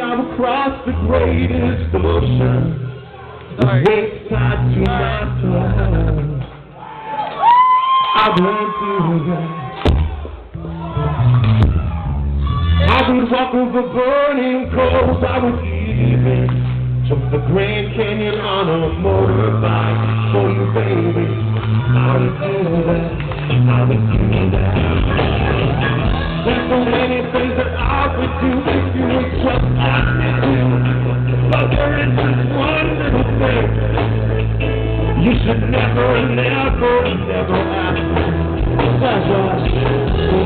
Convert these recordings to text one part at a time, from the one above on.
I've crossed the greatest ocean. The waves tied to my tongue. I've been through that. I would walk over burning coals. I would even jump the Grand Canyon on a motorbike. Show you, baby, I would do that. I would do that. if you would trust But there is one little thing you should never, never, never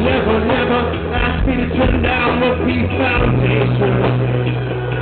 Never, never ask me to turn down the B Foundation.